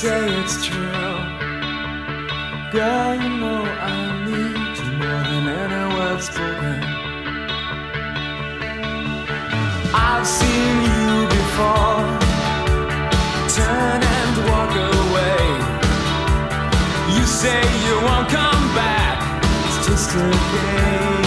say it's true. Girl, you know I need you more than any word spoken. I've seen you before. Turn and walk away. You say you won't come back. It's just a game